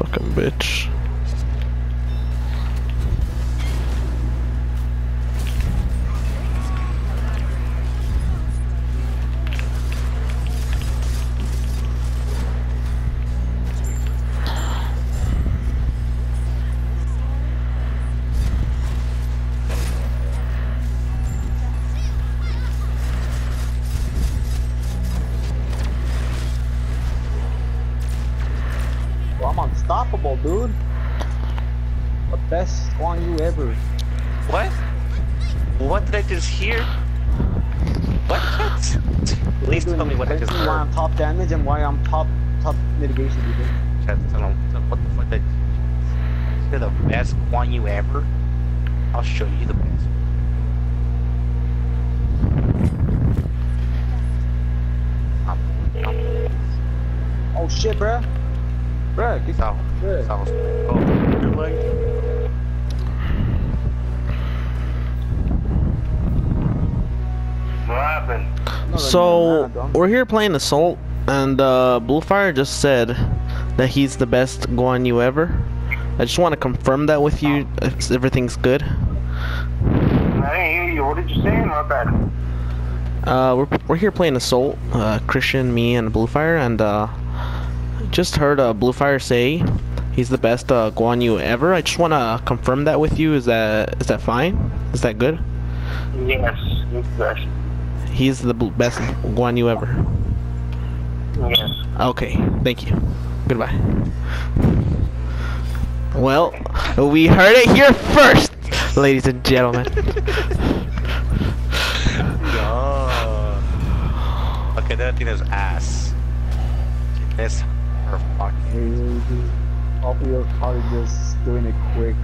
Fucking bitch. Unstoppable, dude. The best Guan Yu ever. What? What did I just hear? What? Please tell me what I just basically why. I'm top damage and why I'm top top mitigation, dude. Chat, tell him, what the fuck did You're the best Guan Yu ever. I'll show you the best. Oh shit, bruh. Bruh, get Sal, Good. Sal's oh, like, What happened? no, no, So we're here playing Assault, and uh, Bluefire just said that he's the best Guan Yu ever. I just want to confirm that with you. If everything's good. I didn't hear you. What did you say? My bad. Uh, we're we're here playing Assault. Uh, Christian, me, and Bluefire, and uh, just heard uh, Bluefire say he's the best uh, Guan Yu ever. I just want to confirm that with you. Is that is that fine? Is that good? Yes. Yes. He's the bl- best Guan Yu ever. Yes. Okay, thank you. Goodbye. Well, we heard it here first, ladies and gentlemen. yeah. Okay, that thing is ass. This her dude. Hopefully you're probably just doing it quick.